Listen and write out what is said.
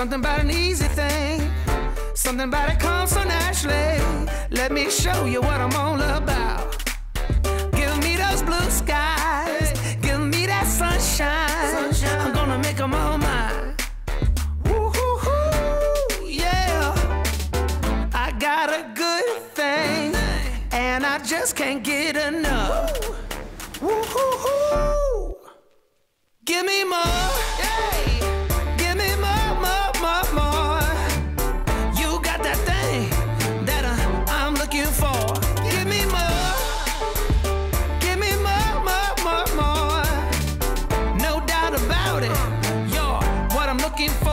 Something about an easy thing. Something about it comes so naturally. Let me show you what I'm all about. Give me those blue skies. Give me that sunshine. I'm gonna make them all mine. Woo-hoo-hoo, yeah. I got a good thing, and I just can't get enough. Woo-hoo-hoo. Give me more. Yo, what I'm looking for.